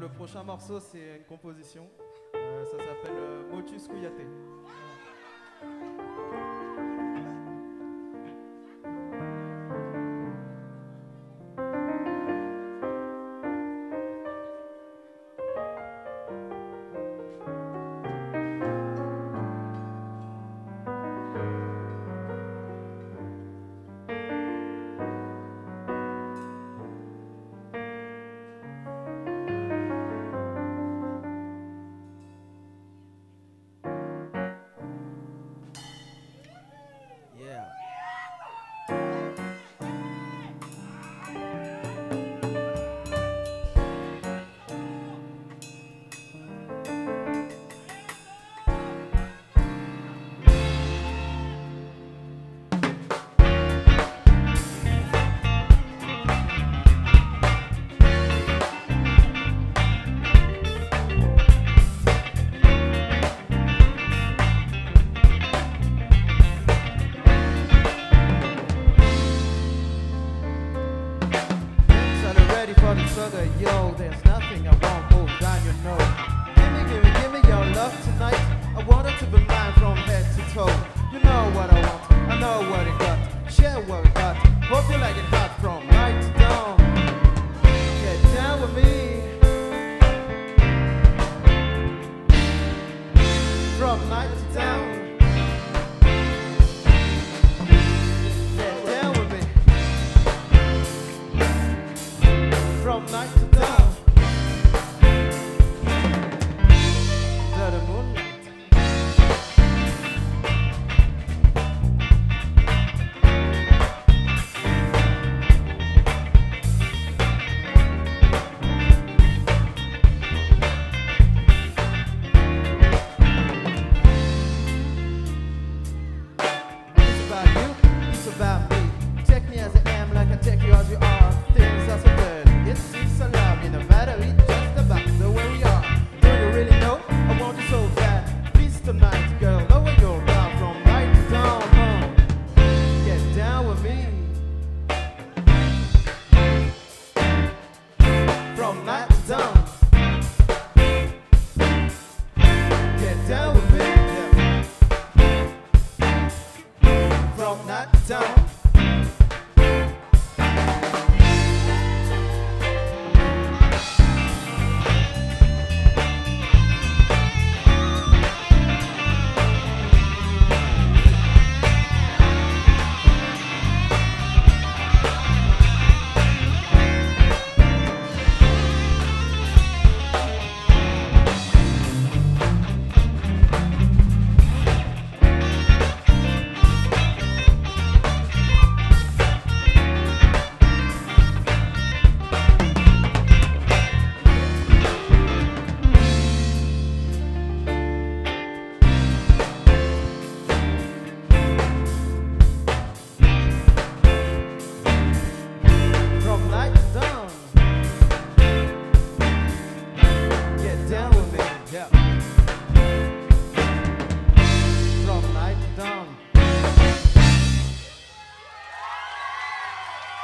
le, prochain morceau, c'est une composition. Euh, ça s'appelle euh, Motus Kouyaté. For sugar, yo. There's nothing I won't move down your nose. Give me, give me, give me your love tonight. I want it to be mine from head to toe. You know what I want, I know what it got. Share what we got. Hope you like it hot from night to dawn. Get down with me. From night to down. From night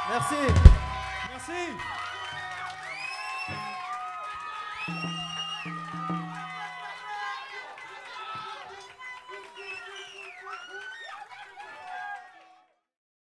Merci. Merci.